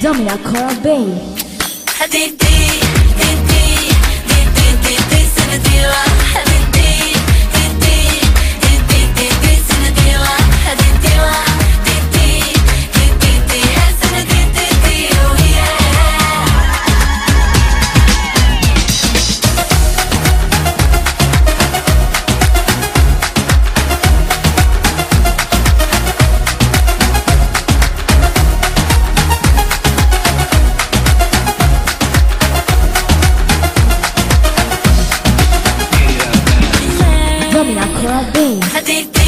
Domina Akora Bay. coming, I could have.